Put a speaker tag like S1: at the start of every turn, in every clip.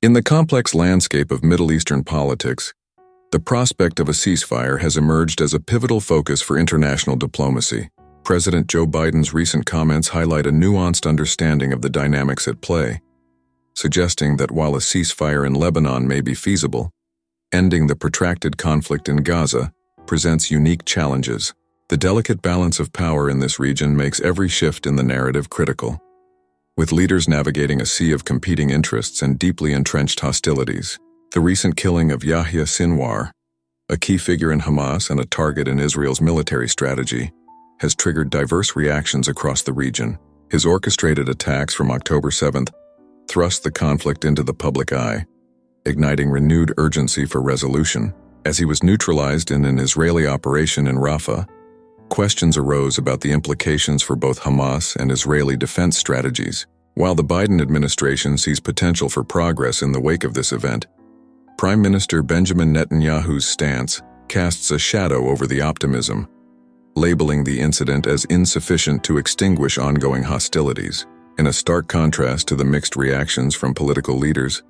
S1: In the complex landscape of Middle Eastern politics, the prospect of a ceasefire has emerged as a pivotal focus for international diplomacy. President Joe Biden's recent comments highlight a nuanced understanding of the dynamics at play, suggesting that while a ceasefire in Lebanon may be feasible, ending the protracted conflict in Gaza presents unique challenges. The delicate balance of power in this region makes every shift in the narrative critical, with leaders navigating a sea of competing interests and deeply entrenched hostilities. The recent killing of Yahya Sinwar, a key figure in Hamas and a target in Israel's military strategy, has triggered diverse reactions across the region. His orchestrated attacks from October 7th thrust the conflict into the public eye, igniting renewed urgency for resolution. As he was neutralized in an Israeli operation in Rafah, questions arose about the implications for both Hamas and Israeli defense strategies. While the Biden administration sees potential for progress in the wake of this event, Prime Minister Benjamin Netanyahu's stance casts a shadow over the optimism labeling the incident as insufficient to extinguish ongoing hostilities. In a stark contrast to the mixed reactions from political leaders,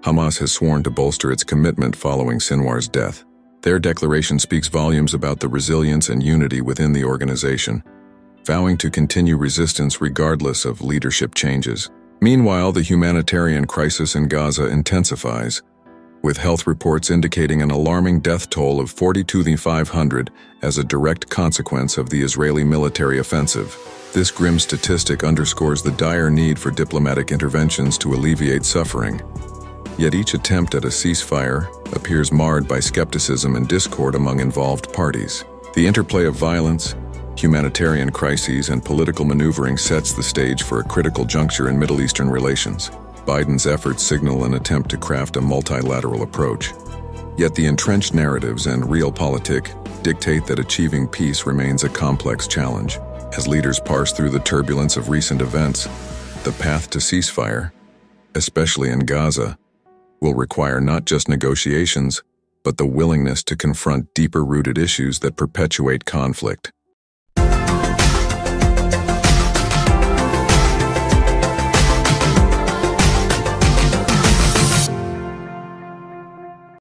S1: Hamas has sworn to bolster its commitment following Sinwar's death. Their declaration speaks volumes about the resilience and unity within the organization, vowing to continue resistance regardless of leadership changes. Meanwhile, the humanitarian crisis in Gaza intensifies, with health reports indicating an alarming death toll of 42,500 as a direct consequence of the Israeli military offensive. This grim statistic underscores the dire need for diplomatic interventions to alleviate suffering. Yet each attempt at a ceasefire appears marred by skepticism and discord among involved parties. The interplay of violence, humanitarian crises, and political maneuvering sets the stage for a critical juncture in Middle Eastern relations. Biden's efforts signal an attempt to craft a multilateral approach. Yet the entrenched narratives and realpolitik dictate that achieving peace remains a complex challenge. As leaders parse through the turbulence of recent events, the path to ceasefire, especially in Gaza, will require not just negotiations, but the willingness to confront deeper-rooted issues that perpetuate conflict.